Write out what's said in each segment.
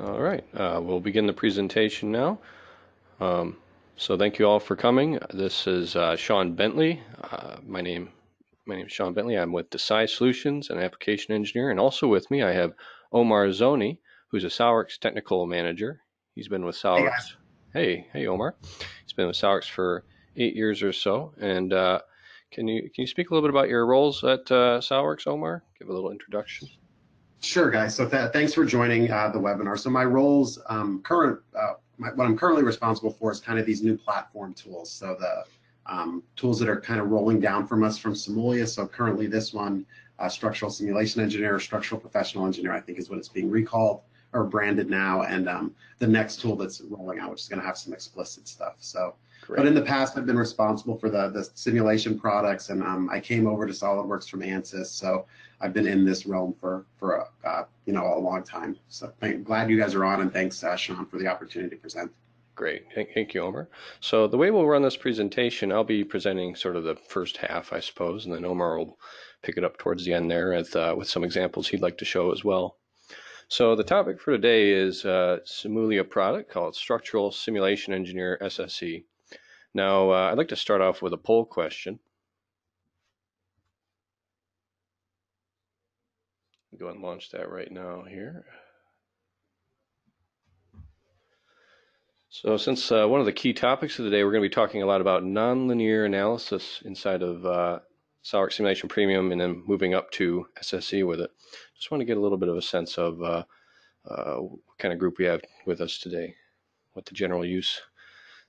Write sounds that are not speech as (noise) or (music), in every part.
All right, uh, we'll begin the presentation now. Um, so thank you all for coming. This is uh, Sean Bentley. Uh, my name my name is Sean Bentley. I'm with DASI Solutions, an application engineer, and also with me I have Omar Zoni, who's a SolidWorks technical manager. He's been with SolidWorks. Hey, hey, hey, Omar. He's been with SolidWorks for eight years or so. And uh, can you can you speak a little bit about your roles at uh, SolidWorks, Omar? Give a little introduction. Sure, guys. So th thanks for joining uh, the webinar. So my roles, um, current, uh, my, what I'm currently responsible for is kind of these new platform tools. So the um, tools that are kind of rolling down from us from Simulia. So currently this one, uh, structural simulation engineer, structural professional engineer, I think is what it's being recalled or branded now. And um, the next tool that's rolling out, which is going to have some explicit stuff. So, Great. but in the past, I've been responsible for the, the simulation products and um, I came over to SolidWorks from ANSYS. So I've been in this realm for for uh, you know a long time. So thank, glad you guys are on, and thanks uh, Sean for the opportunity to present. Great, thank you, Omar. So the way we'll run this presentation, I'll be presenting sort of the first half, I suppose, and then Omar will pick it up towards the end there with uh, with some examples he'd like to show as well. So the topic for today is uh, Simulia product called Structural Simulation Engineer SSE. Now, uh, I'd like to start off with a poll question. Go and launch that right now here. So since uh, one of the key topics of the day, we're going to be talking a lot about nonlinear analysis inside of uh, Simulation Premium and then moving up to SSE with it. Just want to get a little bit of a sense of uh, uh, what kind of group we have with us today, what the general use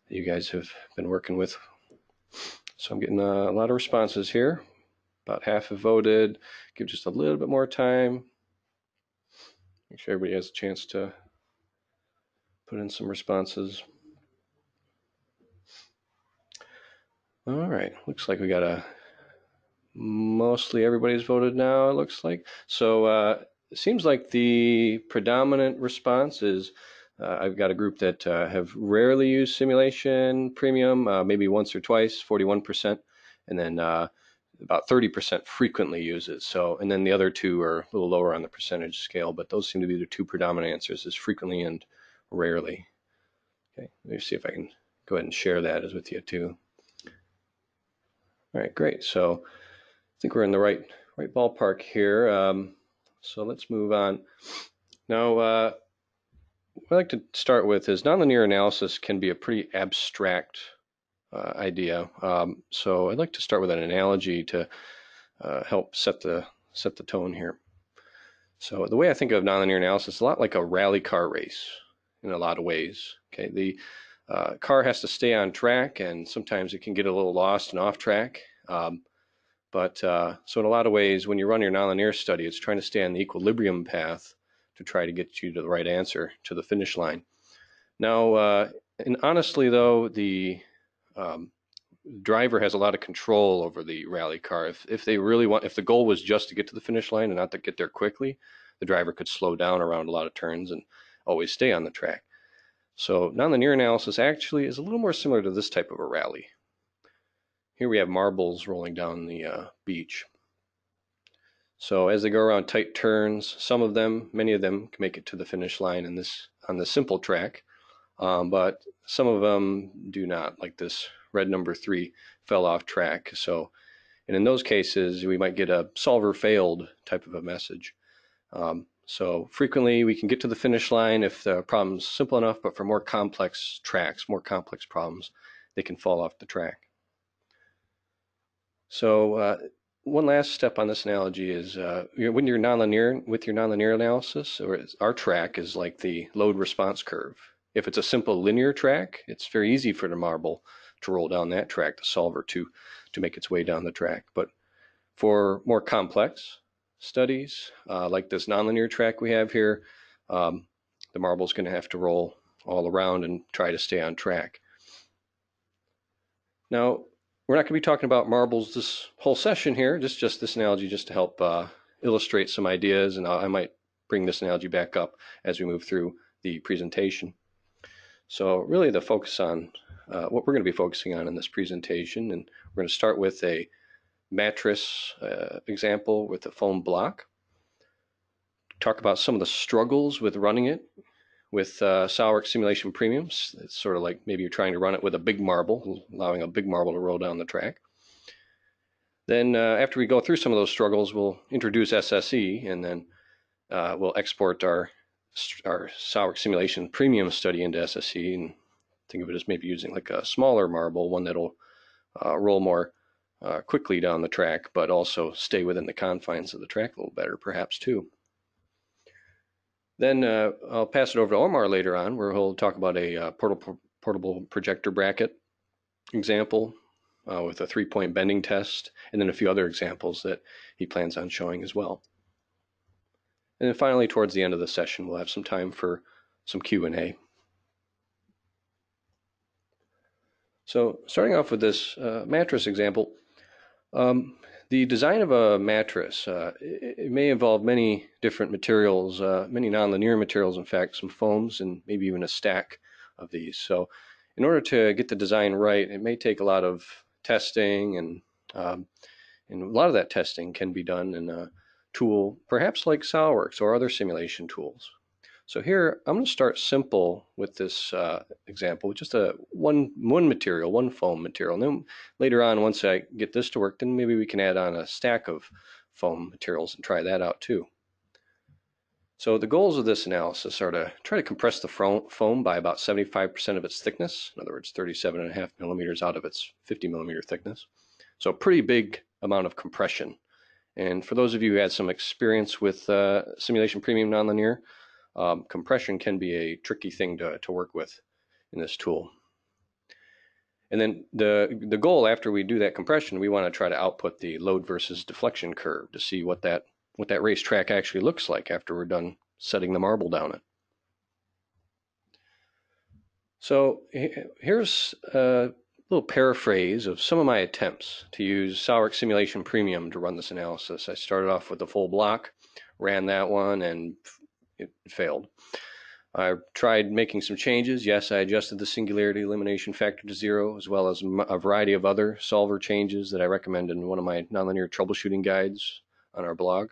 that you guys have been working with. So I'm getting a lot of responses here. About half have voted. Give just a little bit more time. Make sure everybody has a chance to put in some responses. All right, looks like we got a mostly everybody's voted now. It looks like so. Uh, it seems like the predominant response is uh, I've got a group that uh, have rarely used simulation premium, uh, maybe once or twice, 41%, and then uh, about 30% frequently use it. So, and then the other two are a little lower on the percentage scale, but those seem to be the two predominant answers is frequently and rarely. Okay, let me see if I can go ahead and share that as with you too. All right, great. So I think we're in the right right ballpark here. Um, so let's move on. Now, what I'd like to start with is nonlinear analysis can be a pretty abstract uh, idea. Um, so I'd like to start with an analogy to uh, help set the set the tone here. So the way I think of nonlinear analysis is a lot like a rally car race in a lot of ways. Okay, the uh, car has to stay on track, and sometimes it can get a little lost and off track. Um, but uh, so in a lot of ways, when you run your nonlinear study, it's trying to stay on the equilibrium path to try to get you to the right answer to the finish line. Now, uh, and honestly, though, the um, driver has a lot of control over the rally car. If, if they really want, if the goal was just to get to the finish line and not to get there quickly, the driver could slow down around a lot of turns and always stay on the track. So nonlinear analysis actually is a little more similar to this type of a rally. Here we have marbles rolling down the uh, beach. So as they go around tight turns, some of them, many of them, can make it to the finish line in this on the simple track, um, but some of them do not. Like this red number three fell off track. So, and in those cases, we might get a solver failed type of a message. Um, so frequently we can get to the finish line if the problem's simple enough, but for more complex tracks, more complex problems, they can fall off the track. So uh, one last step on this analogy is uh, when you're nonlinear with your nonlinear analysis, or our track is like the load response curve. If it's a simple linear track, it's very easy for the marble to roll down that track, the solver to to make its way down the track. But for more complex studies, uh, like this nonlinear track we have here, um, the marble's going to have to roll all around and try to stay on track. Now, we're not going to be talking about marbles this whole session here, just, just this analogy just to help uh, illustrate some ideas, and I might bring this analogy back up as we move through the presentation. So really the focus on uh, what we're going to be focusing on in this presentation, and we're going to start with a mattress uh, example with a foam block. Talk about some of the struggles with running it with uh, SolidWorks Simulation Premiums. It's sort of like maybe you're trying to run it with a big marble, allowing a big marble to roll down the track. Then uh, after we go through some of those struggles, we'll introduce SSE and then uh, we'll export our our SolidWorks simulation premium study into SSE and think of it as maybe using like a smaller marble, one that'll uh, roll more uh, quickly down the track, but also stay within the confines of the track a little better, perhaps too. Then uh, I'll pass it over to Omar later on, where he'll talk about a uh, portable, portable projector bracket example uh, with a three-point bending test, and then a few other examples that he plans on showing as well. And then finally, towards the end of the session, we'll have some time for some Q&A. So starting off with this uh, mattress example, um, the design of a mattress, uh, it, it, may involve many different materials, uh, many nonlinear materials, in fact, some foams and maybe even a stack of these. So in order to get the design right, it may take a lot of testing and um, and a lot of that testing can be done in a tool, perhaps like SolidWorks or other simulation tools. So here, I'm going to start simple with this uh, example, just a one, one material, one foam material. And then later on, once I get this to work, then maybe we can add on a stack of foam materials and try that out too. So the goals of this analysis are to try to compress the foam by about 75% of its thickness, in other words, 37.5 millimeters out of its 50 millimeter thickness. So a pretty big amount of compression. And for those of you who had some experience with uh, simulation premium nonlinear, um, compression can be a tricky thing to, to work with in this tool. And then the, the goal after we do that compression, we want to try to output the load versus deflection curve to see what that, what that racetrack actually looks like after we're done setting the marble down it. So here's a little paraphrase of some of my attempts to use SolidWorks Simulation Premium to run this analysis. I started off with the full block, ran that one, and it failed. I tried making some changes. Yes, I adjusted the singularity elimination factor to zero, as well as a variety of other solver changes that I recommend in one of my nonlinear troubleshooting guides on our blog.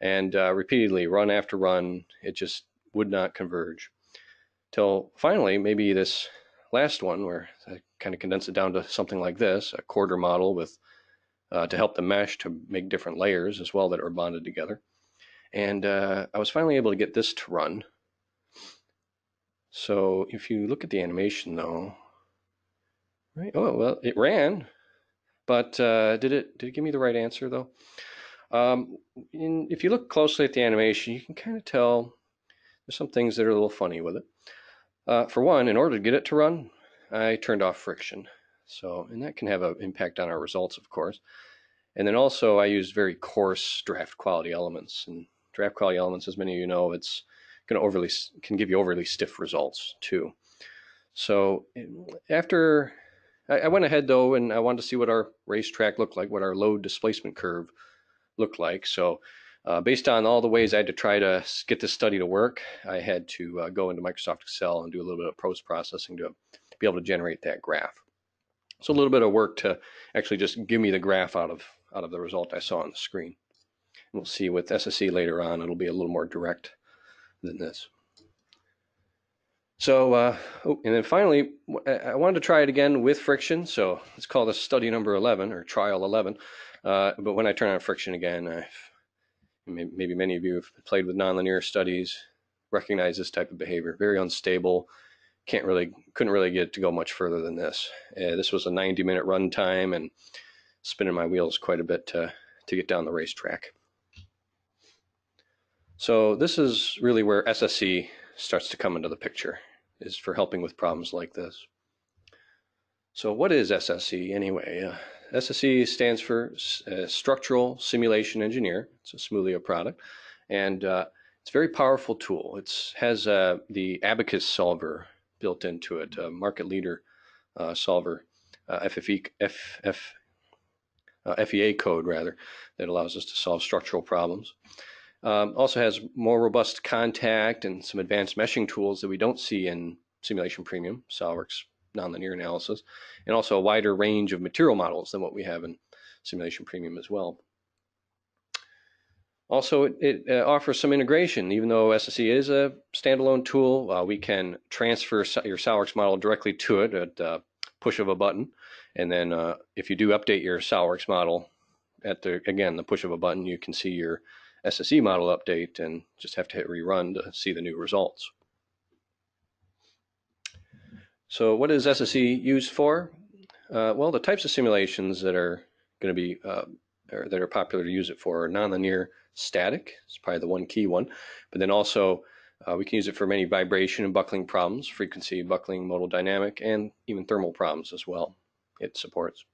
And uh, repeatedly, run after run, it just would not converge. Till finally, maybe this last one, where I kind of condensed it down to something like this, a quarter model with uh, to help the mesh to make different layers as well that are bonded together. And uh, I was finally able to get this to run. So if you look at the animation though, right? Oh, well, it ran, but uh, did it did it give me the right answer though? Um, in, if you look closely at the animation, you can kind of tell there's some things that are a little funny with it. Uh, for one, in order to get it to run, I turned off friction. So, and that can have an impact on our results, of course. And then also I used very coarse draft quality elements. And draft quality elements, as many of you know, it's going to overly can give you overly stiff results too. So after I, I went ahead though, and I wanted to see what our racetrack looked like, what our load displacement curve looked like. So uh, based on all the ways I had to try to get this study to work, I had to uh, go into Microsoft Excel and do a little bit of post processing to be able to generate that graph. So a little bit of work to actually just give me the graph out of out of the result I saw on the screen. We'll see with SSE later on, it'll be a little more direct than this. So, uh, oh, and then finally, I wanted to try it again with friction. So let's call this study number 11 or trial 11. Uh, but when I turn on friction again, I've, maybe many of you have played with nonlinear studies, recognize this type of behavior. Very unstable. Can't really, couldn't really get to go much further than this. Uh, this was a 90 minute run time and spinning my wheels quite a bit to, to get down the racetrack. So this is really where SSE starts to come into the picture, is for helping with problems like this. So what is SSE anyway? Uh, stands for uh, Structural Simulation Engineer. It's a Simulia product, and uh, it's a very powerful tool. It has uh, the Abaqus solver built into it, a market leader uh, solver, FFE, FF, FEA code rather, that allows us to solve structural problems. Um, also has more robust contact and some advanced meshing tools that we don't see in Simulation Premium, SolidWorks nonlinear analysis, and also a wider range of material models than what we have in Simulation Premium as well. also, it, it uh, offers some integration. Even though SSE is a standalone tool, uh, we can transfer your SolidWorks model directly to it at uh, push of a button. And then uh, if you do update your SolidWorks model at the, again, the push of a button, you can see your SSE model update and just have to hit rerun to see the new results. So what is SSE used for? Uh, well, the types of simulations that are going to be uh, that are popular to use it for are nonlinear static. It's probably the one key one. But then also uh, we can use it for many vibration and buckling problems, frequency, buckling, modal dynamic, and even thermal problems as well. It supports.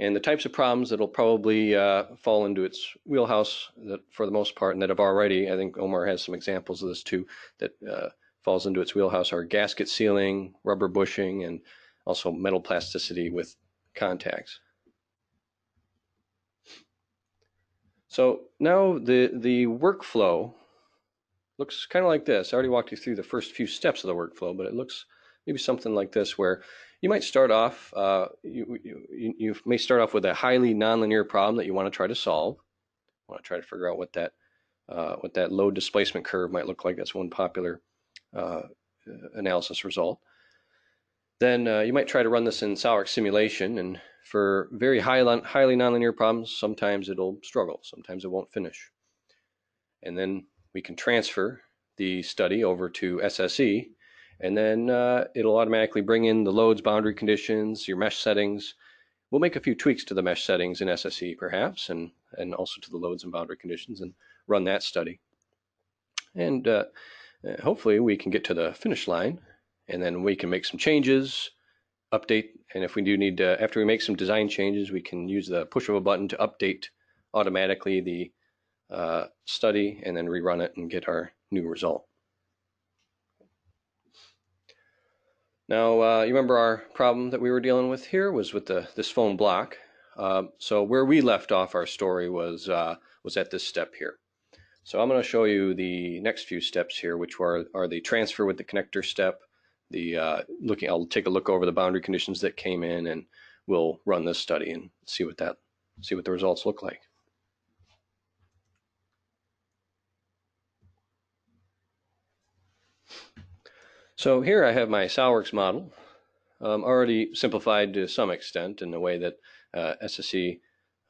And the types of problems that'll probably uh, fall into its wheelhouse that for the most part, and that have already, I think Omar has some examples of this too, that uh, falls into its wheelhouse are gasket sealing, rubber bushing, and also metal plasticity with contacts. So now the, the workflow looks kind of like this. I already walked you through the first few steps of the workflow, but it looks maybe something like this where you might start off, uh, you, you, you may start off with a highly nonlinear problem that you want to try to solve. Want to try to figure out what that, uh, what that load displacement curve might look like. That's one popular uh, analysis result. Then uh, you might try to run this in SolidWorks simulation and for very high, highly nonlinear problems, sometimes it'll struggle, sometimes it won't finish. And then we can transfer the study over to SSE, and then uh, it'll automatically bring in the loads, boundary conditions, your mesh settings. We'll make a few tweaks to the mesh settings in SSE perhaps, and, and also to the loads and boundary conditions, and run that study. And uh, uh hopefully we can get to the finish line, and then we can make some changes, update, and if we do need to, after we make some design changes, we can use the push of a button to update automatically the uh, study and then rerun it and get our new result. Now, uh, you remember our problem that we were dealing with here was with the this foam block. Uh, so where we left off our story was uh, was at this step here. So I'm going to show you the next few steps here, which were are the transfer with the connector step, the uh, looking. I'll take a look over the boundary conditions that came in, and we'll run this study and see what that see what the results look like. So here I have my SolidWorks model, um, already simplified to some extent in the way that uh,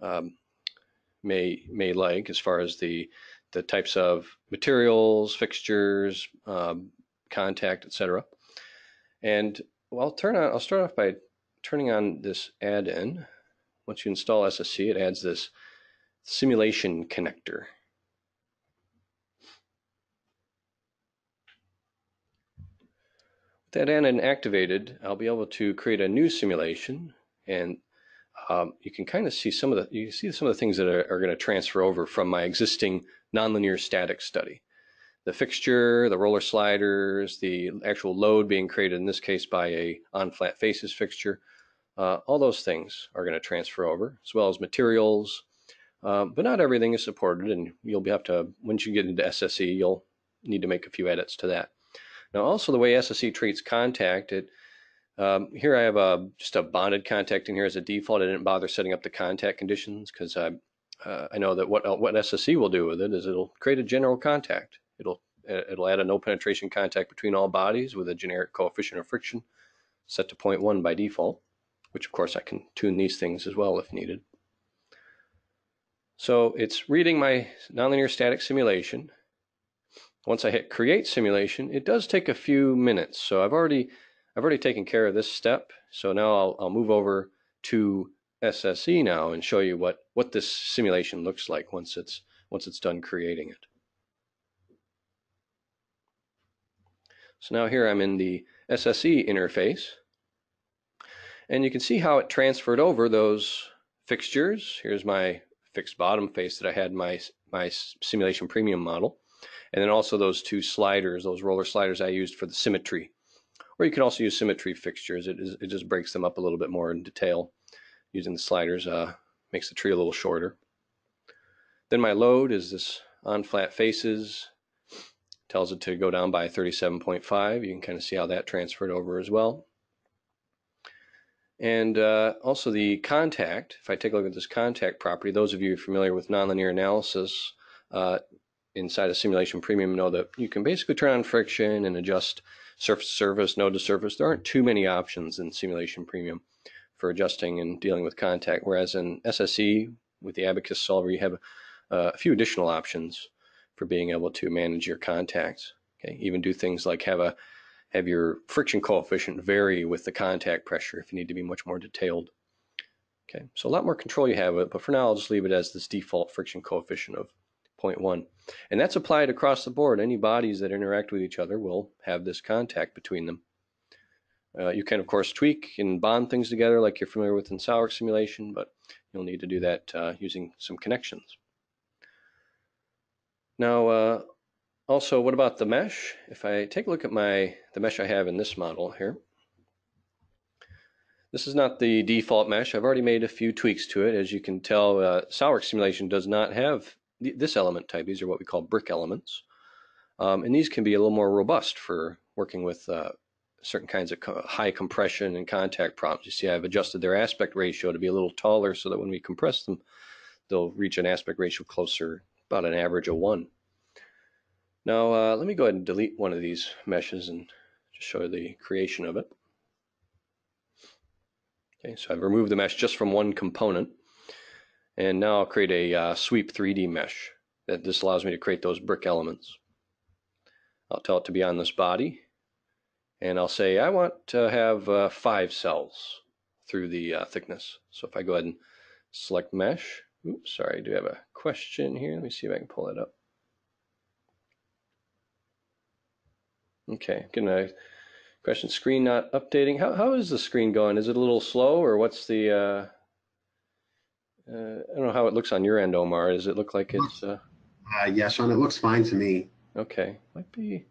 um, may may like as far as the the types of materials, fixtures, um, contact, etc. And well, I'll turn on, I'll start off by turning on this add-in. Once you install SSE, it adds this simulation connector. That add-in activated, I'll be able to create a new simulation and um, you can kind of see some of the you see some of the things that are, are going to transfer over from my existing nonlinear static study the fixture, the roller sliders, the actual load being created in this case by a on flat faces fixture, uh, all those things are going to transfer over, as well as materials. Uh, but not everything is supported, and you'll be have to, once you get into SSE, you'll need to make a few edits to that. Now, also the way SSE treats contact, it um, here I have a just a bonded contact in here as a default. I didn't bother setting up the contact conditions because I uh, I know that what what SSE will do with it is it'll create a general contact. It'll it'll add a no penetration contact between all bodies with a generic coefficient of friction set to 0.1 by default, which of course I can tune these things as well if needed. So it's reading my nonlinear static simulation. Once I hit create simulation, it does take a few minutes. So I've already I've already taken care of this step. So now I'll, I'll move over to SSE now and show you what, what this simulation looks like once it's once it's done creating it. So now here I'm in the SSE interface. And you can see how it transferred over those fixtures. Here's my fixed bottom face that I had my, my simulation premium model. And then also those two sliders, those roller sliders I used for the symmetry. Or you can also use symmetry fixtures. It, is, it just breaks them up a little bit more in detail. Using the sliders uh, makes the tree a little shorter. Then my load is this on flat faces tells it to go down by 37.5. You can kind of see how that transferred over as well. And uh, also the contact, if I take a look at this contact property, those of you familiar with nonlinear analysis uh, inside a simulation premium know that you can basically turn on friction and adjust surface to surface, node to surface. There aren't too many options in simulation premium for adjusting and dealing with contact, whereas in SSE with the Abaqus solver, you have uh, a few additional options for being able to manage your contacts. Okay, even do things like have a have your friction coefficient vary with the contact pressure if you need to be much more detailed. Okay, so a lot more control you have, it, but for now I'll just leave it as this default friction coefficient of 0.1. And that's applied across the board. Any bodies that interact with each other will have this contact between them. Uh, you can, of course, tweak and bond things together like you're familiar with in SolidWorks simulation, but you'll need to do that uh, using some connections. Now, uh, also, what about the mesh? If I take a look at my the mesh I have in this model here, this is not the default mesh. I've already made a few tweaks to it. As you can tell, uh, simulation does not have th this element type. These are what we call brick elements. Um, and these can be a little more robust for working with uh, certain kinds of co high compression and contact problems. You see I've adjusted their aspect ratio to be a little taller so that when we compress them, they'll reach an aspect ratio closer, about an average of 1. Now uh, let me go ahead and delete one of these meshes and just show you the creation of it. Okay, so I've removed the mesh just from one component. And now I'll create a uh, sweep 3D mesh. That this allows me to create those brick elements. I'll tell it to be on this body and I'll say I want to have uh, five cells through the uh, thickness. So if I go ahead and select mesh, oops, sorry, I do have a question here. Let me see if I can pull it up. Okay, getting a question. Screen not updating. How, how is the screen going? Is it a little slow or what's the, uh, uh I don't know how it looks on your end, Omar. Does it look like it's... Uh... Uh, yeah, Sean, it looks fine to me. Okay, might be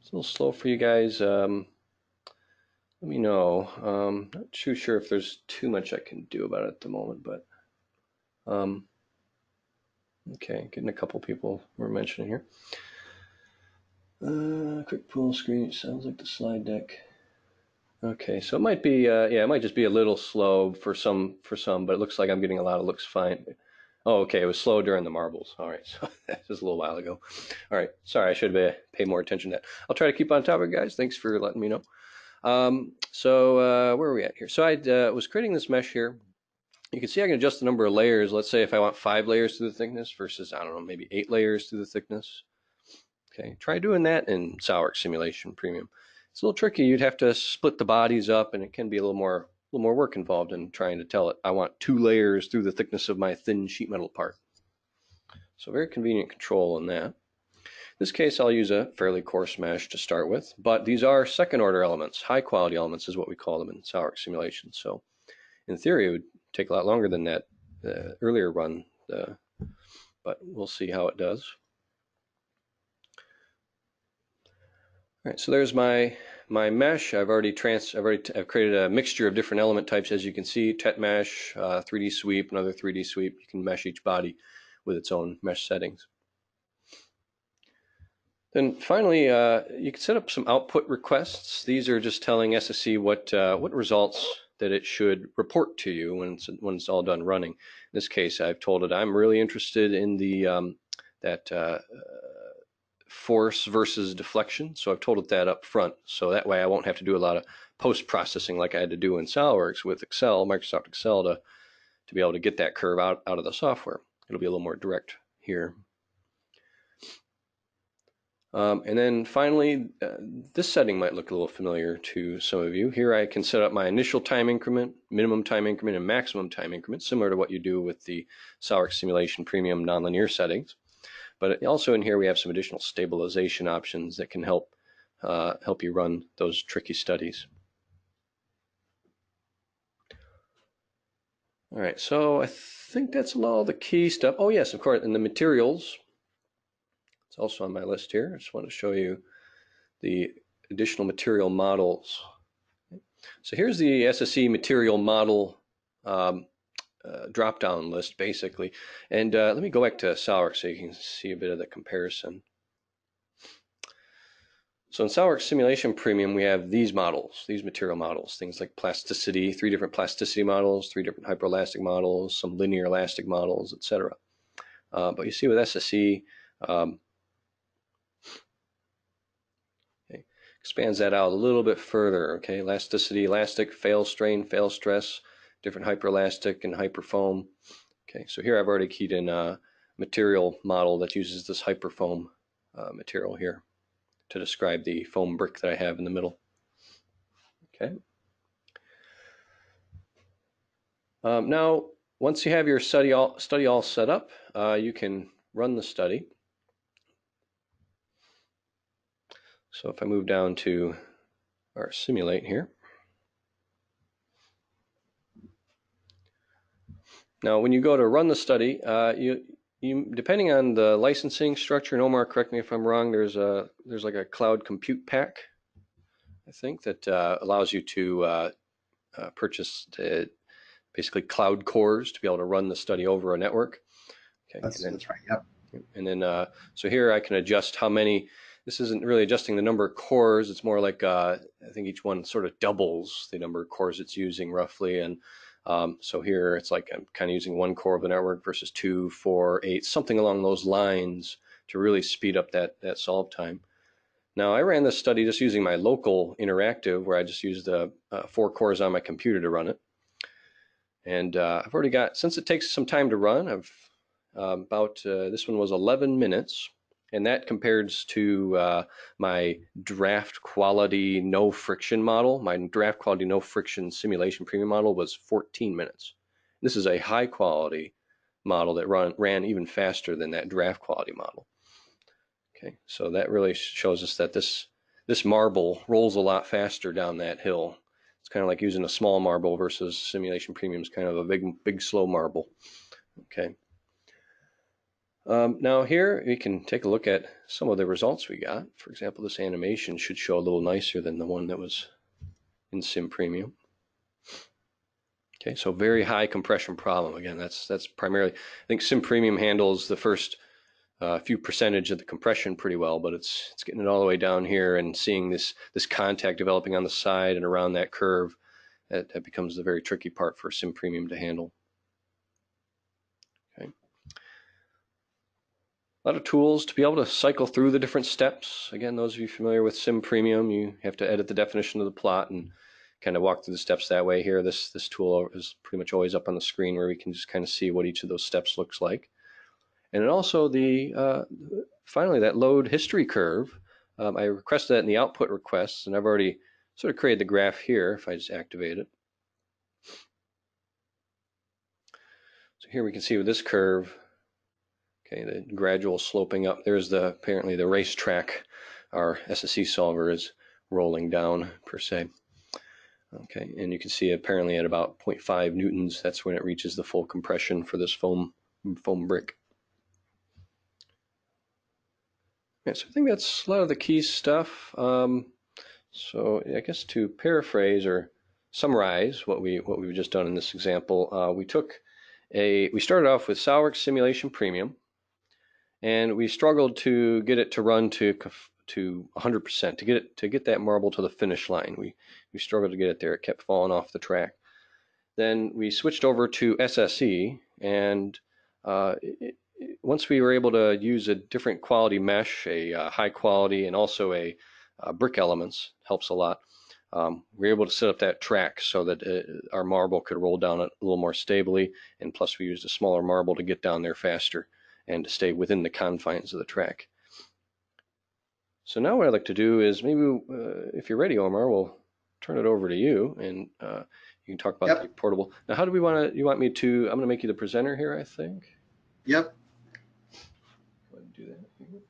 it's a little slow for you guys. Um, let me know. Um, not too sure if there's too much I can do about it at the moment, but um, okay, getting a couple people we're mentioning here. Uh, quick pull screen. Sounds like the slide deck. Okay, so it might be, uh, yeah, it might just be a little slow for some, for some, but it looks like I'm getting a lot of looks fine. Oh, okay. It was slow during the marbles. All right. (laughs) So that was a little while ago. All right. Sorry. I should have paid more attention to that. I'll try to keep on top of it, guys. Thanks for letting me know. Um, so uh, where are we at here? So I uh, was creating this mesh here. You can see I can adjust the number of layers. Let's say if I want five layers to the thickness versus, I don't know, maybe eight layers to the thickness. Okay. Try doing that in SolidWorks Simulation Premium. It's a little tricky. You'd have to split the bodies up and it can be a little more a little more work involved in trying to tell it, I want two layers through the thickness of my thin sheet metal part. So very convenient control on that. In this case, I'll use a fairly coarse mesh to start with, but these are second order elements. High quality elements is what we call them in SolidWorks simulation. So in theory, it would take a lot longer than that uh, earlier run, uh, but we'll see how it does. All right, so there's my my mesh, I've already trans, I've already I've created a mixture of different element types, as you can see, tet mesh, uh, 3D sweep, another 3D sweep. You can mesh each body with its own mesh settings. Then finally, uh, you can set up some output requests. These are just telling SSE what uh, what results that it should report to you when it's when it's all done running. In this case, I've told it I'm really interested in the um, that uh, force versus deflection. So I've told it that up front. So that way I won't have to do a lot of post processing like I had to do in SolidWorks with Excel, Microsoft Excel to, to be able to get that curve out, out of the software. It'll be a little more direct here. Um, and then finally, uh, this setting might look a little familiar to some of you. Here I can set up my initial time increment, minimum time increment, and maximum time increment, similar to what you do with the SolidWorks Simulation Premium nonlinear settings. But also in here we have some additional stabilization options that can help uh, help you run those tricky studies. All right, so I think that's all the key stuff. Oh yes, of course, and the materials. It's also on my list here. I just want to show you the additional material models. So here's the SSE material model um, uh, drop down list basically. And uh, let me go back to SolidWorks so you can see a bit of the comparison. So in SolidWorks Simulation Premium, we have these models, these material models, things like plasticity, three different plasticity models, three different hyperelastic models, some linear elastic models, etc. Uh, but you see with SSE, um, okay, expands that out a little bit further. Okay, elasticity, elastic, fail strain, fail stress, different hyperelastic and hyperfoam. Okay, so here I've already keyed in a material model that uses this hyperfoam uh, material here to describe the foam brick that I have in the middle. Okay. Um, now, once you have your study all, study all set up, uh, you can run the study. So if I move down to our simulate here. Now, when you go to run the study, uh, you, you depending on the licensing structure, and Omar, correct me if I'm wrong. There's a there's like a cloud compute pack, I think, that uh, allows you to uh, uh, purchase the, basically cloud cores to be able to run the study over a network. Okay, that's, then, that's right. Yep. And then uh, so here I can adjust how many. This isn't really adjusting the number of cores. It's more like uh, I think each one sort of doubles the number of cores it's using roughly, and um, so here it's like I'm kind of using one core of the network versus two, four, eight, something along those lines to really speed up that, that solve time. Now I ran this study just using my local interactive where I just used the uh, four cores on my computer to run it. And uh, I've already got, since it takes some time to run, I've uh, about, uh, this one was 11 minutes and that compares to uh, my draft quality no friction model. My draft quality no friction simulation premium model was 14 minutes. This is a high quality model that run, ran even faster than that draft quality model. Okay, so that really shows us that this this marble rolls a lot faster down that hill. It's kind of like using a small marble versus simulation premium is kind of a big big slow marble. Okay. Um, now here we can take a look at some of the results we got. For example, this animation should show a little nicer than the one that was in Sim Premium. Okay, so very high compression problem. Again, that's that's primarily, I think Sim Premium handles the first uh, few percentage of the compression pretty well, but it's it's getting it all the way down here and seeing this this contact developing on the side and around that curve. That, that becomes the very tricky part for Sim Premium to handle. Lot of tools to be able to cycle through the different steps. Again, those of you familiar with Sim Premium, you have to edit the definition of the plot and kind of walk through the steps that way. Here, this this tool is pretty much always up on the screen where we can just kind of see what each of those steps looks like. And also the uh, finally that load history curve. Um, I requested that in the output requests, and I've already sort of created the graph here if I just activate it. So here we can see with this curve, Okay, the gradual sloping up. There's the apparently the racetrack our SSE solver is rolling down per se. Okay, and you can see apparently at about 0.5 newtons, that's when it reaches the full compression for this foam foam brick. Yeah, so I think that's a lot of the key stuff. Um, so I guess to paraphrase or summarize what we what we've just done in this example, uh, we took a we started off with SolidWorks Simulation Premium, and we struggled to get it to run to to 100% to get it to get that marble to the finish line. We we struggled to get it there. It kept falling off the track. Then we switched over to SSE, and uh, it, it, once we were able to use a different quality mesh, a uh, high quality, and also a uh, brick elements helps a lot. Um, we were able to set up that track so that uh, our marble could roll down it a little more stably, and plus we used a smaller marble to get down there faster and to stay within the confines of the track. So now what I'd like to do is maybe, uh, if you're ready, Omar, we'll turn it over to you and uh, you can talk about yep. the portable. Now, how do we want to, you want me to, I'm going to make you the presenter here, I think. Yep. Do that.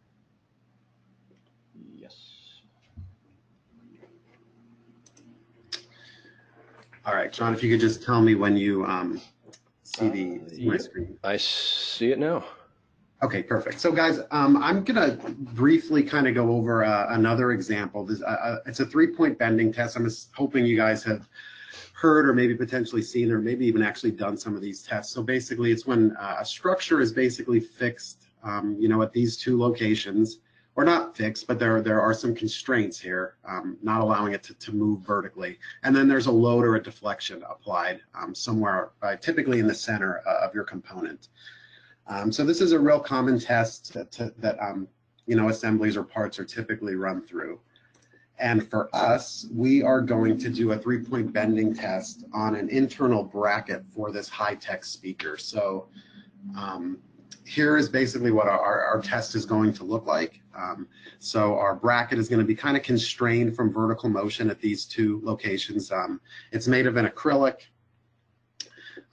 Yes. All right, John, if you could just tell me when you um, see the uh, my screen. I see it now. Okay, perfect. So guys, um, I'm gonna briefly kind of go over uh, another example. This, uh, uh it's a three-point bending test. I'm hoping you guys have heard or maybe potentially seen or maybe even actually done some of these tests. So basically it's when uh, a structure is basically fixed, um, you know, at these two locations or not fixed, but there, there are some constraints here, um, not allowing it to, to move vertically. And then there's a load or a deflection applied um, somewhere, uh, typically in the center uh, of your component. Um, so this is a real common test that, to, that um, you know, assemblies or parts are typically run through. And for us, we are going to do a three-point bending test on an internal bracket for this high-tech speaker. So um, here is basically what our, our, test is going to look like. Um, so our bracket is going to be kind of constrained from vertical motion at these two locations. Um, it's made of an acrylic.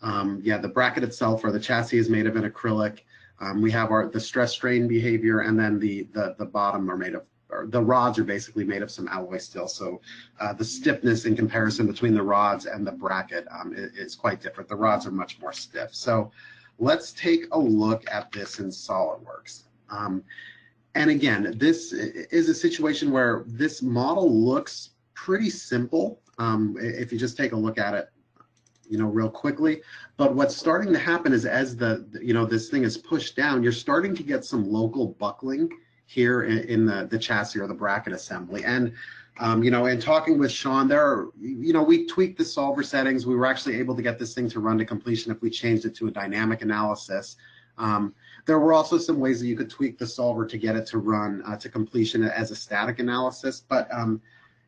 Um, yeah, the bracket itself or the chassis is made of an acrylic. Um, we have our the stress strain behavior, and then the the the bottom are made of or the rods are basically made of some alloy steel. So uh, the stiffness in comparison between the rods and the bracket um, is, is, quite different. The rods are much more stiff. So let's take a look at this in SolidWorks. Um, and again, this is a situation where this model looks pretty simple. Um, if you just take a look at it, you know, real quickly. But what's starting to happen is as the, you know, this thing is pushed down, you're starting to get some local buckling here in, in the, the chassis or the bracket assembly. And, um, you know, in talking with Sean, there are, you know, we tweaked the solver settings. We were actually able to get this thing to run to completion if we changed it to a dynamic analysis. Um, there were also some ways that you could tweak the solver to get it to run uh, to completion as a static analysis. But um,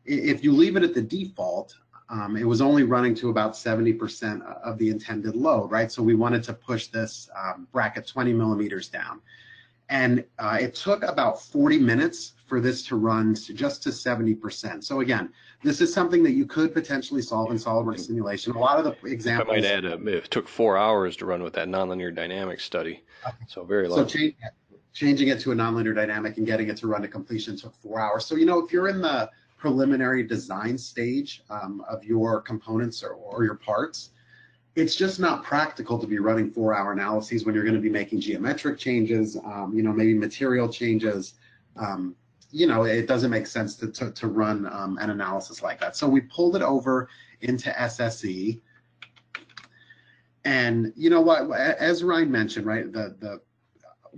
if you leave it at the default, um, it was only running to about 70% of the intended load, right? So we wanted to push this um, bracket 20 millimeters down. And uh, it took about 40 minutes for this to run to just to 70%. So again, this is something that you could potentially solve in SolidWorks simulation. A lot of the examples. I might add, uh, it took four hours to run with that nonlinear dynamic study. So very long. So change, changing it to a nonlinear dynamic and getting it to run to completion took four hours. So, you know, if you're in the preliminary design stage um, of your components or, or your parts, it's just not practical to be running four hour analyses when you're going to be making geometric changes, um, you know, maybe material changes. Um, you know, it doesn't make sense to, to, to run um, an analysis like that. So we pulled it over into SSE. And you know what, as Ryan mentioned, right, the, the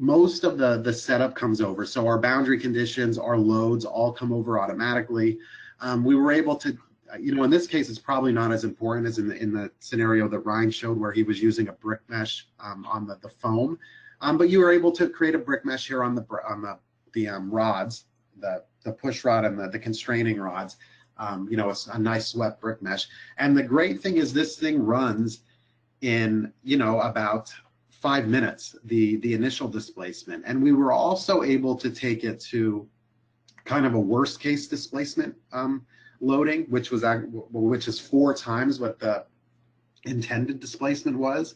most of the, the setup comes over. So our boundary conditions, our loads all come over automatically. Um, we were able to you know, in this case, it's probably not as important as in the, in the scenario that Ryan showed where he was using a brick mesh um, on the, the foam. Um, but you were able to create a brick mesh here on the on the the um, rods, the the push rod and the, the constraining rods. Um, you know, a, a nice swept brick mesh. And the great thing is this thing runs in you know about five minutes the the initial displacement, and we were also able to take it to kind of a worst case displacement um, loading, which was which is four times what the intended displacement was.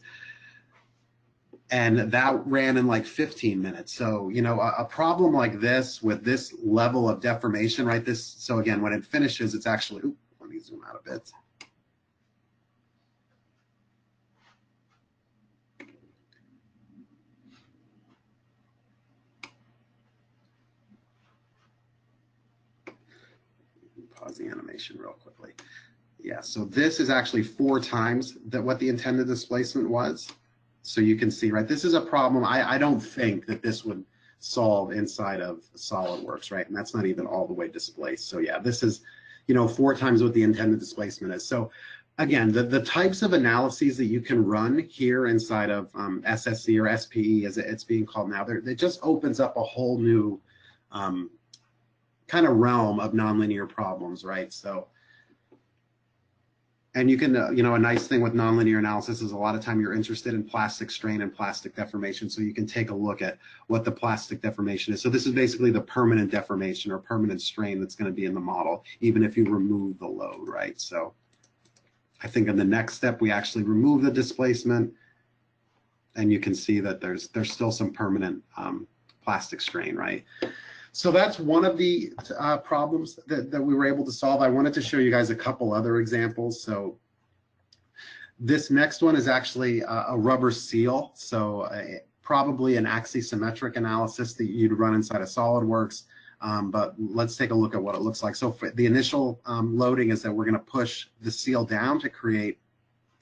And that ran in like 15 minutes. So, you know, a, a, problem like this with this level of deformation, right? This, so again, when it finishes, it's actually, oops, let me zoom out a bit. Pause the animation real quickly. Yeah, so this is actually four times that what the intended displacement was. So you can see, right, this is a problem. I, I don't think that this would solve inside of SolidWorks, right? And that's not even all the way displaced. So yeah, this is, you know, four times what the intended displacement is. So again, the, the types of analyses that you can run here inside of um, SSE or SPE as it's being called now, it just opens up a whole new um, kind of realm of nonlinear problems, right? So, and you can, uh, you know, a nice thing with nonlinear analysis is a lot of time you're interested in plastic strain and plastic deformation. So you can take a look at what the plastic deformation is. So this is basically the permanent deformation or permanent strain that's going to be in the model, even if you remove the load, right? So I think in the next step, we actually remove the displacement and you can see that there's, there's still some permanent um, plastic strain, right? So that's one of the uh, problems that, that we were able to solve. I wanted to show you guys a couple other examples. So this next one is actually a, rubber seal. So uh, probably an axisymmetric analysis that you'd run inside of SolidWorks. Um, but let's take a look at what it looks like. So the initial um, loading is that we're going to push the seal down to create,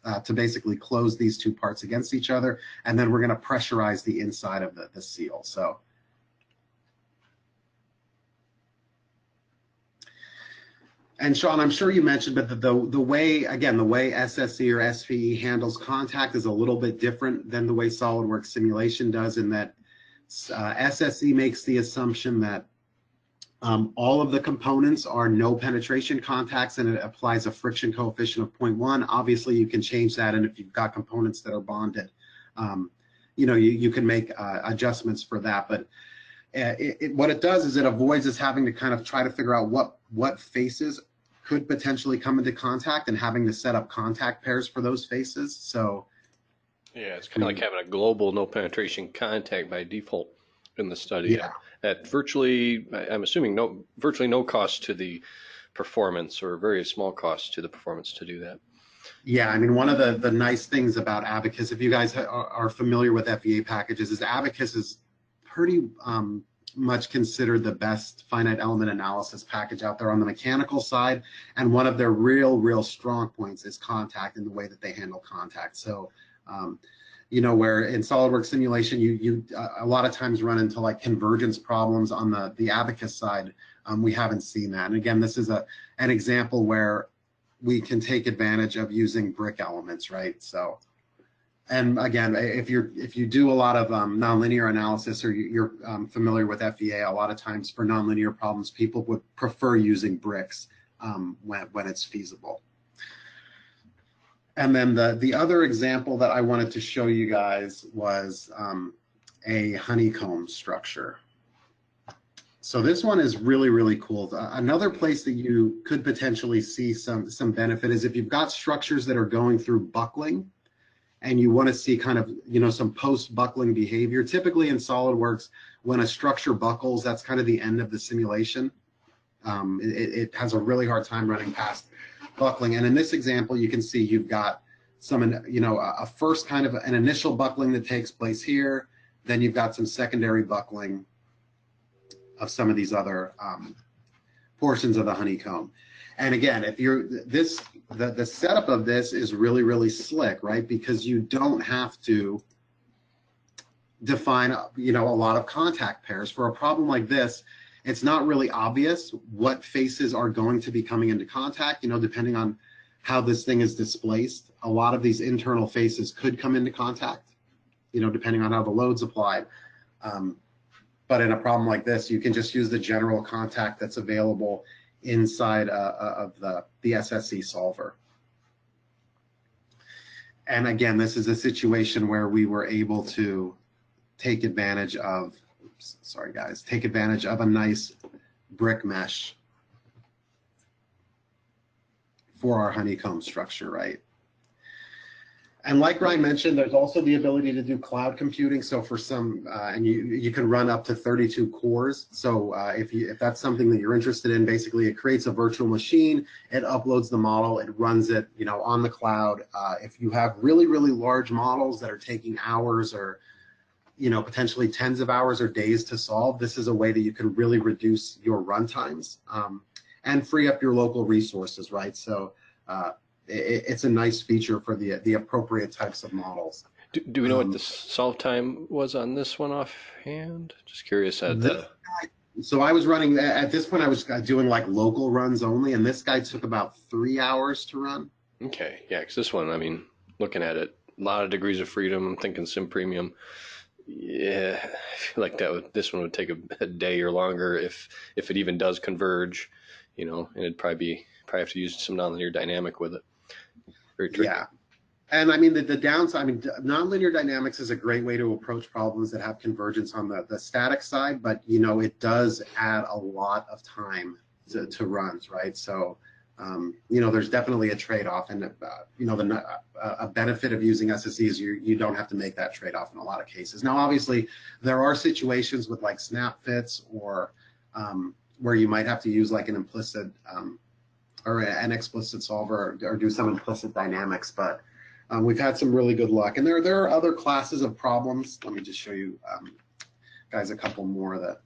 uh, to basically close these two parts against each other. And then we're going to pressurize the inside of the, the seal. So And Sean, I'm sure you mentioned, but the, the, the way, again, the way SSE or SPE handles contact is a little bit different than the way SolidWorks simulation does in that uh, SSE makes the assumption that um, all of the components are no penetration contacts and it applies a friction coefficient of 0.1. Obviously, you can change that, and if you've got components that are bonded, um, you know, you, you can make uh, adjustments for that. But uh, it, it, what it does is it avoids us having to kind of try to figure out what what faces could potentially come into contact and having to set up contact pairs for those faces. So yeah, it's kind of like having a global no penetration contact by default in the study. Yeah. At virtually, I'm assuming no virtually no cost to the performance or very small cost to the performance to do that. Yeah, I mean, one of the, the nice things about Abaqus, if you guys are, familiar with FEA packages, is Abaqus is pretty um, much considered the best finite element analysis package out there on the mechanical side. And one of their real, real strong points is contact and the way that they handle contact. So, um, you know, where in SolidWorks simulation, you you uh, a lot of times run into like convergence problems on the the Abaqus side. Um, we haven't seen that. And again, this is a an example where we can take advantage of using brick elements, right? So and again, if you're if you do a lot of um, nonlinear analysis or you're um, familiar with FEA, a lot of times for nonlinear problems, people would prefer using bricks um, when when it's feasible. And then the the other example that I wanted to show you guys was um, a honeycomb structure. So this one is really, really cool. Another place that you could potentially see some some benefit is if you've got structures that are going through buckling and you want to see kind of you know some post buckling behavior. Typically in solidworks when a structure buckles that's kind of the end of the simulation. Um, it, it, has a really hard time running past buckling. And in this example you can see you've got some you know a first kind of an initial buckling that takes place here. Then you've got some secondary buckling of some of these other um, portions of the honeycomb. And again, if you're this, the, the setup of this is really, really slick, right? Because you don't have to define, you know, a lot of contact pairs. For a problem like this, it's not really obvious what faces are going to be coming into contact, you know, depending on how this thing is displaced. A lot of these internal faces could come into contact, you know, depending on how the load's applied. Um, but in a problem like this, you can just use the general contact that's available inside uh, uh, of the, the SSE solver. And again, this is a situation where we were able to take advantage of, sorry guys, take advantage of a nice brick mesh for our honeycomb structure, right? And like Ryan mentioned, there's also the ability to do cloud computing. So for some, uh, and you you can run up to 32 cores. So uh, if you if that's something that you're interested in, basically it creates a virtual machine, it uploads the model, it runs it, you know, on the cloud. Uh, if you have really really large models that are taking hours or you know potentially tens of hours or days to solve, this is a way that you can really reduce your run times um, and free up your local resources, right? So uh, it, it's a nice feature for the the appropriate types of models. Do, do we know um, what the solve time was on this one offhand? Just curious. At the... so I was running at this point. I was doing like local runs only, and this guy took about three hours to run. Okay, yeah, because this one, I mean, looking at it, a lot of degrees of freedom. I'm thinking Sim Premium. Yeah, I feel like that would this one would take a, a day or longer if if it even does converge, you know, and it'd probably be probably have to use some nonlinear dynamic with it. Very tricky. Yeah. And I mean, the, the downside, I mean, nonlinear dynamics is a great way to approach problems that have convergence on the, the static side, but, you know, it does add a lot of time to, to runs, right? So, um, you know, there's definitely a trade-off, and uh, you know, the uh, a benefit of using SSE is you you don't have to make that trade-off in a lot of cases. Now, obviously, there are situations with like snap fits or um, where you might have to use like an implicit um, or an explicit solver or, or do some implicit dynamics, but um, we've had some really good luck. And there, there are other classes of problems. Let me just show you um, guys a couple more of that,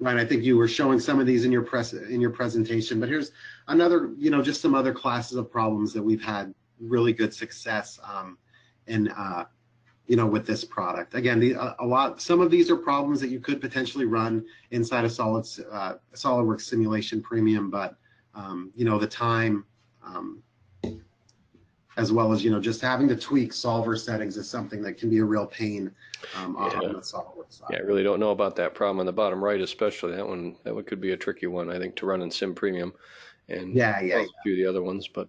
Ryan, I think you were showing some of these in your press in your presentation, but here's another, you know, just some other classes of problems that we've had really good success um, in, uh, you know, with this product. Again, the, a, a, lot, some of these are problems that you could potentially run inside a solid, uh, SolidWorks simulation premium, but um, you know, the time, um, as well as, you know, just having to tweak solver settings is something that can be a real pain um, Yeah. on the SolidWorks side. Yeah, I really don't know about that problem on the bottom right, especially that one. That one could be a tricky one, I think, to run in Sim Premium, and Yeah, yeah, well, a few of the other ones. But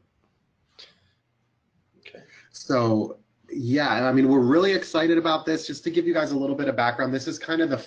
okay, So yeah, I mean, we're really excited about this. Just to give you guys a little bit of background, this is kind of the,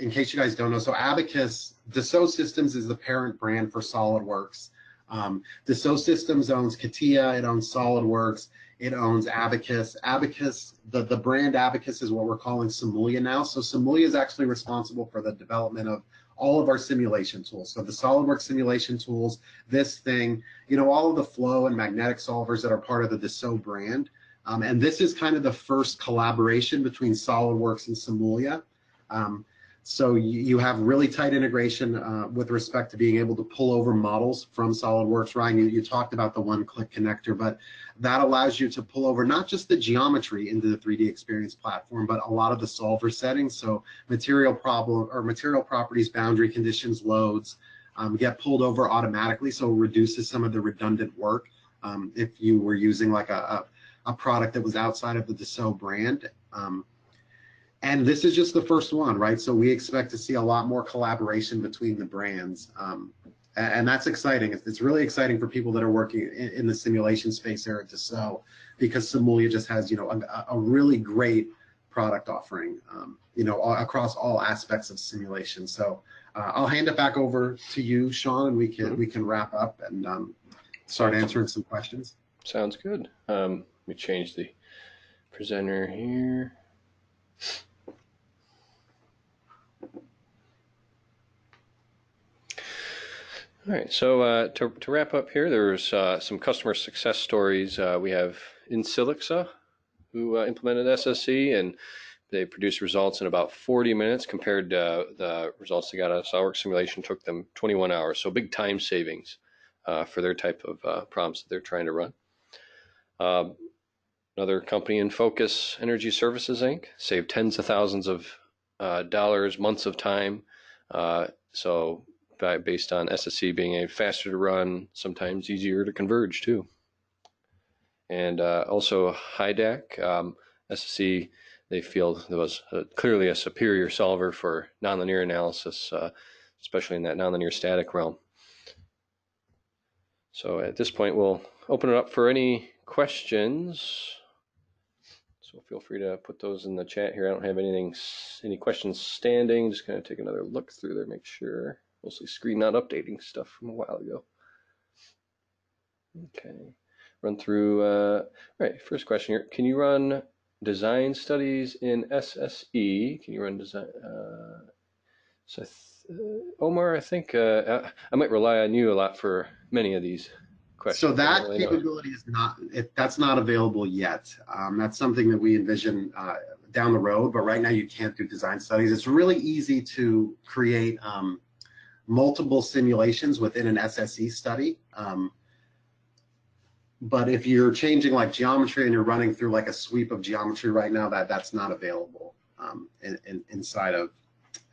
in case you guys don't know, so Abaqus, Dassault Systems is the parent brand for SolidWorks. Um, Dassault Systems owns CATIA, it owns SolidWorks, it owns Abaqus. Abaqus, the, the brand Abaqus is what we're calling Simulia now. So Simulia is actually responsible for the development of all of our simulation tools. So the SolidWorks simulation tools, this thing, you know, all of the flow and magnetic solvers that are part of the Dassault brand. Um, and this is kind of the first collaboration between SolidWorks and Simulia. Um, so you, have really tight integration uh, with respect to being able to pull over models from SolidWorks. Ryan, you, you talked about the one-click connector, but that allows you to pull over not just the geometry into the 3D Experience platform, but a lot of the solver settings. So material problem or material properties, boundary conditions, loads um, get pulled over automatically, so it reduces some of the redundant work. Um, if you were using like a, a, a product that was outside of the Dassault brand. Um, and this is just the first one, right? So we expect to see a lot more collaboration between the brands. Um, and, and that's exciting. It's, it's really exciting for people that are working in, in the simulation space at Dassault because Simulia just has, you know, a, a really great product offering, um, you know, all, across all aspects of simulation. So uh, I'll hand it back over to you, Sean, and we can we can wrap up and um, start answering some questions. sounds good. Um, let me change the presenter here. All right, so uh, to, to wrap up here, there's uh, some customer success stories. Uh, we have Insilixa, who uh, implemented SSE, and they produced results in about 40 minutes compared to the results they got out of SolidWorks simulation took them 21 hours. So big time savings uh, for their type of uh, problems that they're trying to run. Another company InFocus Energy Services Inc. saved tens of thousands of uh, dollars, months of time. Uh, so by, based on SSE being a faster to run, sometimes easier to converge too. And uh, also HIDAC, um, SSE, they feel there was a, clearly a superior solver for nonlinear analysis, uh, especially in that nonlinear static realm. So at this point, we'll open it up for any questions. So feel free to put those in the chat here. I don't have anything, any questions standing. Just kind of take another look through there, make sure. Mostly screen not updating stuff from a while ago. Okay, run through. Uh, right, first question here. Can you run design studies in SSE? Can you run design? Uh, so, uh, Omar, I think uh, I might rely on you a lot for many of these questions. So that really know. capability is not, it, that's not available yet. Um, that's something that we envision uh, down the road, but right now you can't do design studies. It's really easy to create um, multiple simulations within an SSE study. Um, but if you're changing like geometry and you're running through like a sweep of geometry right now, that that's not available um, in, in, inside of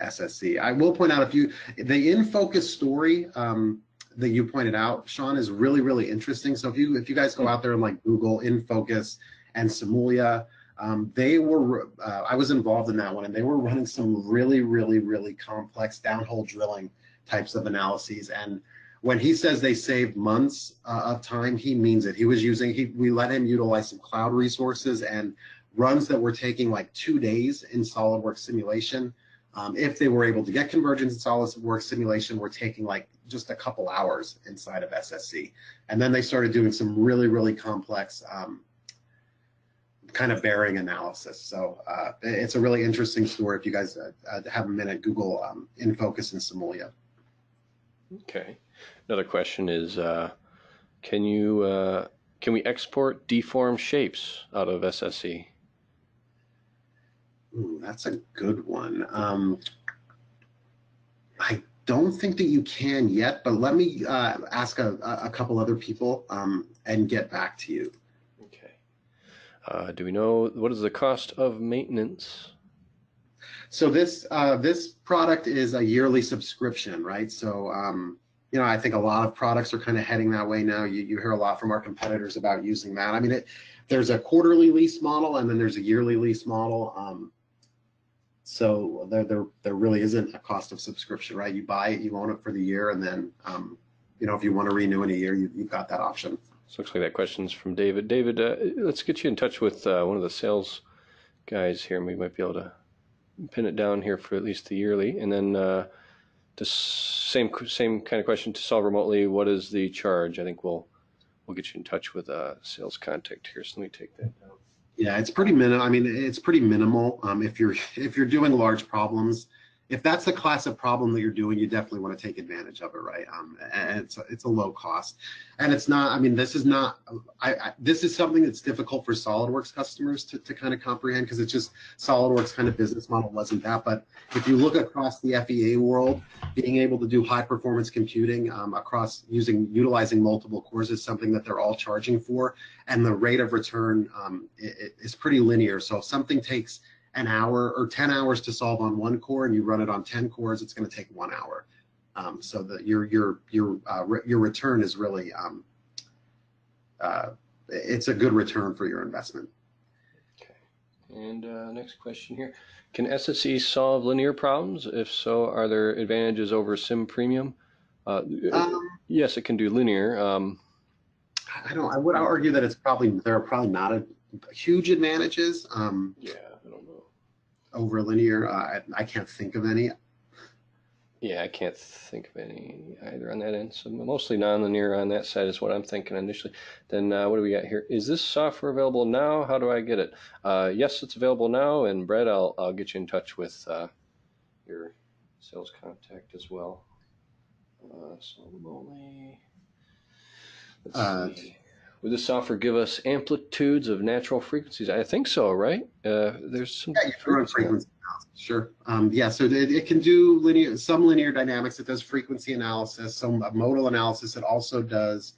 SSE. I will point out if you, the InFocus story, um, that you pointed out, Sean, is really, really interesting. So if you if you guys go out there and like Google InFocus and Simulia, um, they were uh, I was involved in that one, and they were running some really, really, really complex downhole drilling types of analyses. And when he says they saved months uh, of time, he means it. He was using he we let him utilize some cloud resources and runs that were taking like two days in SolidWorks simulation. Um, if they were able to get convergence in SolidWorks simulation, were taking like just a couple hours inside of SSE. And then they started doing some really, really complex um, kind of bearing analysis. So uh, it's a really interesting story. If you guys uh, uh, have a minute, Google um, InFocus in Simulia. Okay. Another question is, uh, can you uh, can we export deformed shapes out of SSE? Ooh, that's a good one. Um, I don't think that you can yet, but let me uh, ask a, a couple other people um, and get back to you. Okay. Uh, do we know what is the cost of maintenance? So this uh, this product is a yearly subscription, right? So um, you know, I think a lot of products are kind of heading that way now. You, you hear a lot from our competitors about using that. I mean, it, there's a quarterly lease model and then there's a yearly lease model. Um, so there, there, there really isn't a cost of subscription, right? You buy it, you own it for the year, and then, um, you know, if you want to renew in a year, you, you've got that option. So looks like that question's from David. David, uh, let's get you in touch with uh, one of the sales guys here, we might be able to pin it down here for at least the yearly. And then uh, the same same kind of question to solve remotely. What is the charge? I think we'll we'll get you in touch with a sales contact here. So let me take that down. Yeah, it's pretty minimal. I mean, it's pretty minimal. Um, if you're (laughs) if you're doing large problems, if that's the class of problem that you're doing, you definitely want to take advantage of it, right? Um, and it's it's a low cost, and it's not. I mean, this is not. I, I this is something that's difficult for SolidWorks customers to, to kind of comprehend because it's just SolidWorks kind of business model wasn't that. But if you look across the FEA world, being able to do high performance computing um, across using utilizing multiple cores is something that they're all charging for, and the rate of return um, is pretty linear. So if something takes an hour or 10 hours to solve on one core and you run it on 10 cores, it's going to take one hour. Um, so that your your your uh, re your return is really um, uh, it's a good return for your investment. Okay. And uh, next question here: Can SSE solve linear problems? If so, are there advantages over Sim Premium? Uh, um, yes, it can do linear. Um, I don't. I would argue that it's probably there are probably not a, huge advantages. Um, yeah over linear. Uh, I, I can't think of any. Yeah, I can't think of any either on that end. So mostly nonlinear on that side is what I'm thinking initially. Then uh, what do we got here? Is this software available now? How do I get it? Uh, yes, it's available now. And Brett, I'll, I'll get you in touch with uh, your sales contact as well. Uh, so only. Let's uh, see. Would this software give us amplitudes of natural frequencies? I think so, right? Uh, there's some. Yeah, you can run frequency analysis. Sure. Um, yeah, so it, it, can do linear, some linear dynamics. It does frequency analysis, some modal analysis. It also does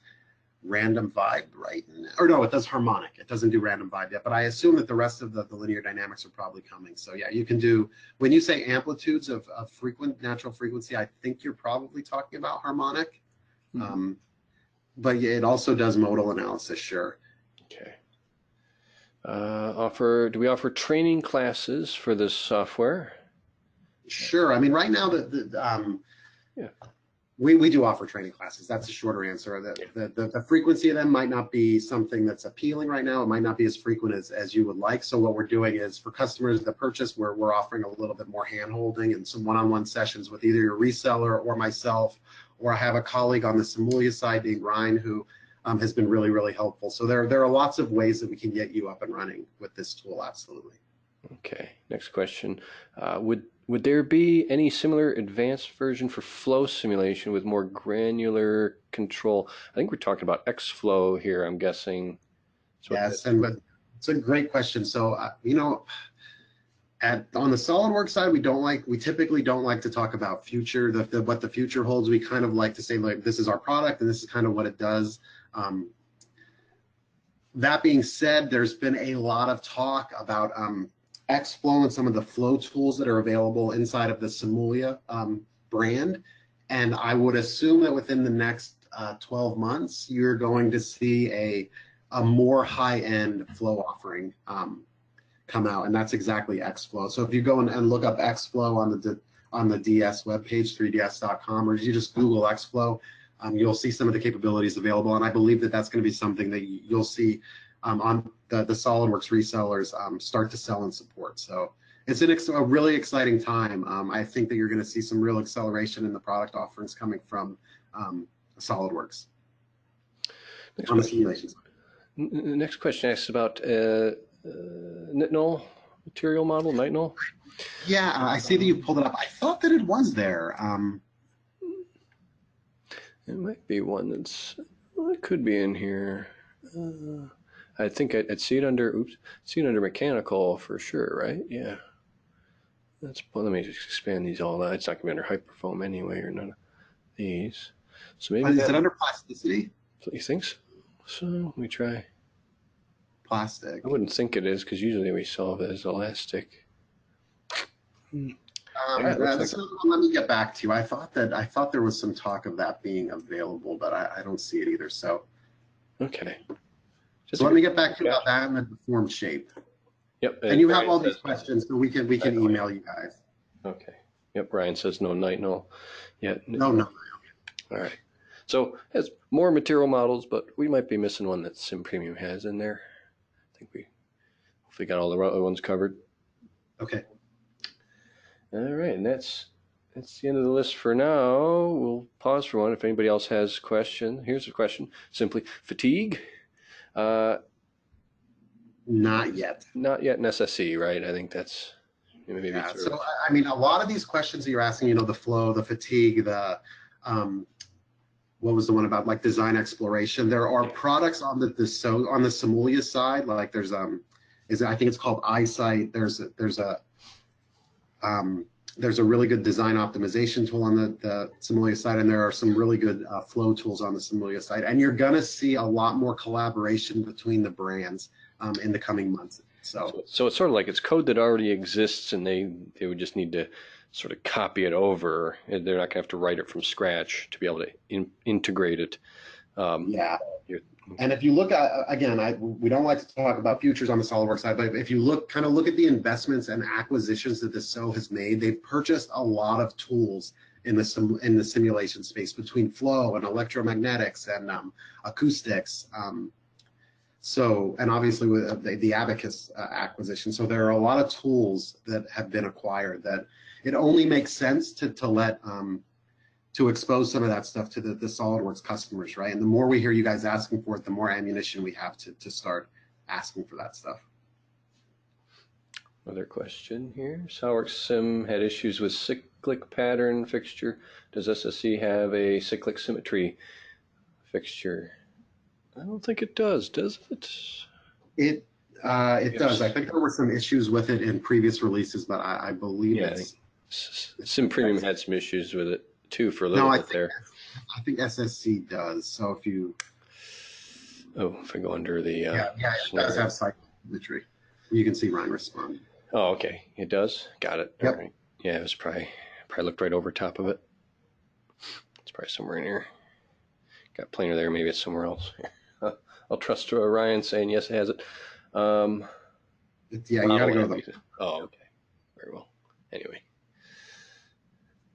random vibe, right? Or no, it does harmonic. It doesn't do random vibe yet, but I assume that the rest of the, the linear dynamics are probably coming. So yeah, you can do, when you say amplitudes of, of frequent natural frequency, I think you're probably talking about harmonic. Mm -hmm. um, but yeah, it also does modal analysis, sure. Okay. Uh, offer, do we offer training classes for this software? Sure. I mean, right now, the, the um, yeah. We, we do offer training classes. That's a shorter answer. The, the, the, the, frequency of them might not be something that's appealing right now. It might not be as frequent as, as you would like. So what we're doing is for customers that purchase, we're, we're offering a little bit more hand holding and some one-on-one -on -one sessions with either your reseller or myself or I have a colleague on the Simulia side named Ryan who um, has been really, really helpful. So there, there are lots of ways that we can get you up and running with this tool, absolutely. Okay, next question. Uh, would, would there be any similar advanced version for flow simulation with more granular control? I think we're talking about XFlow here, I'm guessing. Yes, and but it's a great question. So, uh, you know, at on the SolidWorks side, we don't like we typically don't like to talk about future the, the, what the future holds. We kind of like to say like this is our product and this is kind of what it does. Um, that being said, there's been a lot of talk about um, XFlow and some of the flow tools that are available inside of the Simulia um, brand, and I would assume that within the next uh, 12 months, you're going to see a a more high-end flow offering. Um, come out, and that's exactly XFlow. So if you go and, and look up XFlow on the on the DS webpage, 3ds.com, or you just Google XFlow, um, you'll see some of the capabilities available. And I believe that that's going to be something that you'll see um, on the, the SolidWorks resellers um, start to sell and support. So it's an ex a really exciting time. Um, I think that you're going to see some real acceleration in the product offerings coming from um, SolidWorks. Next question. next question asks about uh, Nitinol material model, Nitinol? Yeah, I see that you pulled it up. I thought that it was there. Um, it might be one that's, well, it could be in here. Uh, I think I'd, I'd, see it under, oops, see it under mechanical for sure, right? Yeah. That's, well, let me just expand these all out. It's not going to be under hyperfoam anyway, or none of these. So maybe. Is that, it under plasticity? You think so? So let me try plastic. I wouldn't think it is because usually we solve it as elastic. Hmm. Um, Yeah, that's like- another one. Let me get back to you. I thought that I thought there was some talk of that being available, but I, I don't see it either. So, Okay. Just so let me get back to you about that and the deformed shape. Yep. And you have all these questions, so we can we can email you guys. Okay. Yep. Brian says no Nitinol yet. No, no. All right. So has more material models, but we might be missing one that Sim Premium has in there. I think we hopefully got all the other ones covered. Okay. All right, and that's that's the end of the list for now. We'll pause for one if anybody else has question. Here's a question: simply fatigue. Uh, Not yet. not yet SSE, right? I think that's maybe Yeah. So. I- I mean, a lot of these questions that you're asking, you know, the flow, the fatigue, the um, what was the one about like design exploration? There are products on the, the so on the Simulia side, like there's um, is I think it's called Isight. There's a, there's a um, there's a really good design optimization tool on the, the Simulia side, and there are some really good uh, flow tools on the Simulia side. And you're gonna see a lot more collaboration between the brands um, in the coming months. So So, so it's sort of like it's code that already exists, and they they would just need to sort of copy it over. And they're not gonna have to write it from scratch to be able to in, integrate it. Um, Yeah. And if you look at, again, I, we don't like to talk about futures on the SolidWorks side, but if you look, kind of look at the investments and acquisitions that Dassault has made, they've purchased a lot of tools in the sim, in the simulation space between flow and electromagnetics and um, acoustics. Um, so, and obviously with uh, the, the Abaqus uh, acquisition. So there are a lot of tools that have been acquired that it only makes sense to, to let, um, to expose some of that stuff to the, the SolidWorks customers, right? And the more we hear you guys asking for it, the more ammunition we have to, to start asking for that stuff. Another question here. SolidWorks Sim had issues with cyclic pattern fixture. Does SSE have a cyclic symmetry fixture? I don't think it does, does it? It, uh, it Yes. does. I think there were some issues with it in previous releases, but I, I believe Yeah, it's, S- Sim Premium had some issues with it too for a little no, I bit think, there. I think SSE does. So if you, Oh, if I go under the. Uh, yeah, yeah, it does have psychometry. You can see Ryan respond. Oh, okay. It does. Got it. Yep. All right. Yeah, it was probably probably looked right over top of it. It's probably somewhere in here. Got planar there. Maybe it's somewhere else. (laughs) I'll trust uh, Ryan saying yes, it has it. Um, yeah, you gotta go to the, Oh, okay. Very well. Anyway,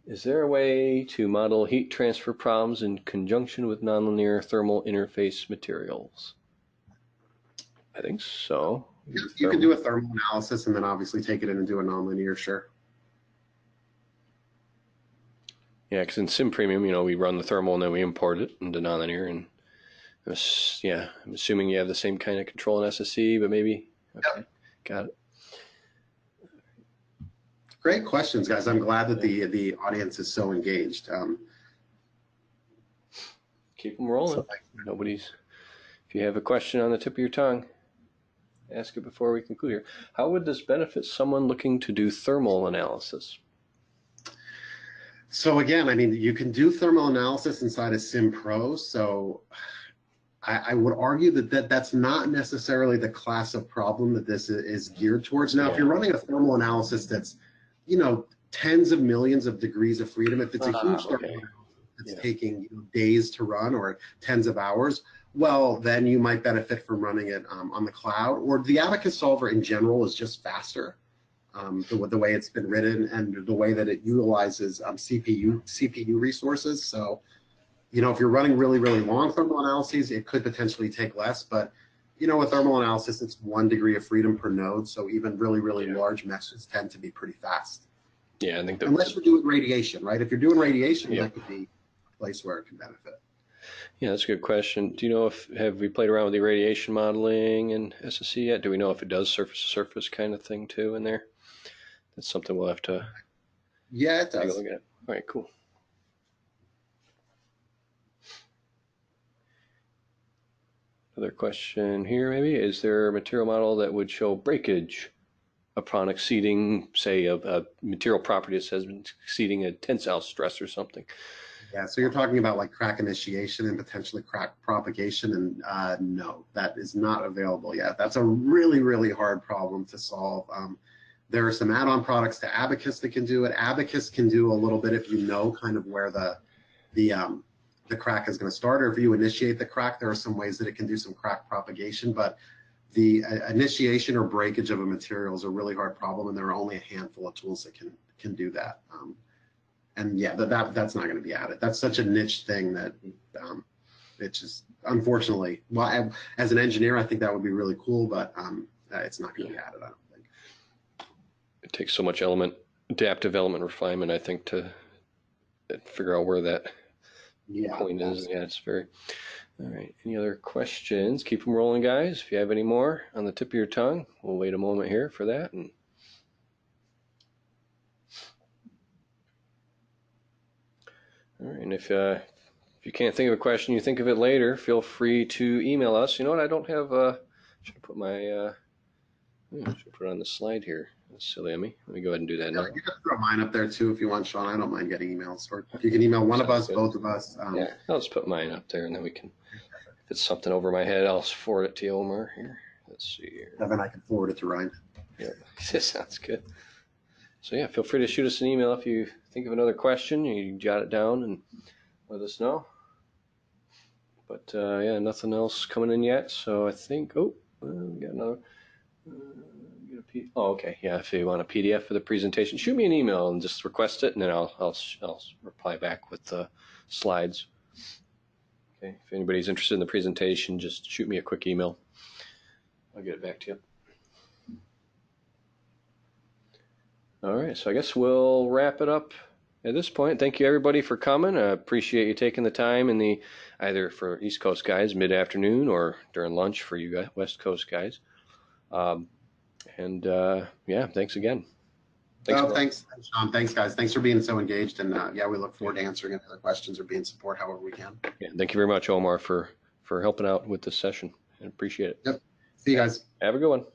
is there a way to model heat transfer problems in conjunction with nonlinear thermal interface materials? I think so. you you can do a thermal analysis and then obviously take it in and do a nonlinear, sure. Yeah, because in Sim Premium, you know, we run the thermal and then we import it into nonlinear, and was- yeah, I'm assuming you have the same kind of control in SSE, but maybe okay, got it. Great questions, guys. I'm glad that the, the audience is so engaged. Um, Keep them rolling. so Nobody's. If you have a question on the tip of your tongue, ask it before we conclude here. How would this benefit someone looking to do thermal analysis? So again, I mean, you can do thermal analysis inside of Sim Pro. So I, I would argue that, that that's not necessarily the class of problem that this is, is geared towards. Now, if you're running a thermal analysis that's, you know, tens of millions of degrees of freedom, if it's a Ah, huge thermal okay. that's Yeah. taking you know, days to run or tens of hours, well, then you might benefit from running it um, on the cloud. Or the Abaqus solver in general is just faster um, the, the way it's been written and the way that it utilizes um, CPU CPU resources. So, you know, if you're running really really long thermal analyses, it could potentially take less. But you know, with thermal analysis, it's one degree of freedom per node. So even really really Yeah. large meshes tend to be pretty fast, Yeah, I think that. unless you're doing radiation, right? If you're doing radiation, Yeah. that could be a place where it can benefit. Yeah, that's a good question. Do you know if have we played around with the radiation modeling in SSC yet? Do we know if it does surface to surface kind of thing too in there? That's something we'll have to Yeah, it take a does. look at. All right, cool. Another question here, maybe. Is there a material model that would show breakage upon exceeding, say, a, a material property that says exceeding a tensile stress or something? Yeah, so you're talking about like crack initiation and potentially crack propagation, and uh, no, that is not available yet. That's a really, really hard problem to solve. Um, There are some add-on products to Abaqus that can do it. Abaqus can do a little bit if you know kind of where the the um, the crack is going to start, or if you initiate the crack, there are some ways that it can do some crack propagation. But the uh, initiation or breakage of a material is a really hard problem, and there are only a handful of tools that can can do that. Um, and yeah, that, that that's not going to be added. That's such a niche thing that um, it's just unfortunately. Well, I, as an engineer, I think that would be really cool, but um, uh, it's not going to be added. I don't think. It takes so much element, adaptive element refinement, I think, to figure out where that Yeah. point is. Yeah, it's very. All right. Any other questions? Keep them rolling, guys. If you have any more on the tip of your tongue, we'll wait a moment here for that. And all right. And if uh, if you can't think of a question, you think of it later. Feel free to email us. You know what? I don't have. Uh, should have put my. Uh, hmm, should put it on the slide here. That's silly of me. Let me go ahead and do that now. You can throw mine up there too if you want, Sean. I don't mind getting emails, or you can email one of us, good. both of us. Um, Yeah, I'll just put mine up there, and then we can. If it's something over my head, I'll forward it to you, Omar. Here, let's see here. Then I can forward it to Ryan. (laughs) This sounds good. So yeah, feel free to shoot us an email if you think of another question. You jot it down and let us know. But uh, yeah, nothing else coming in yet. So I think oh, uh, we got another. Uh, Oh, okay. Yeah, if you want a PDF for the presentation, shoot me an email and just request it, and then I'll I'll I'll reply back with the slides. Okay. If anybody's interested in the presentation, just shoot me a quick email. I'll get it back to you. All right, so I guess we'll wrap it up at this point. Thank you everybody for coming. I appreciate you taking the time in the either for East Coast guys mid afternoon or during lunch for you guys, West Coast guys. Um, and uh, yeah, thanks again. Thanks, oh, lot. thanks, Sean. Thanks, guys. Thanks for being so engaged. And uh, yeah, we look forward to answering any other questions or being support however we can. Yeah, thank you very much, Omar, for for helping out with this session. I appreciate it. Yep. See you guys. Have a good one.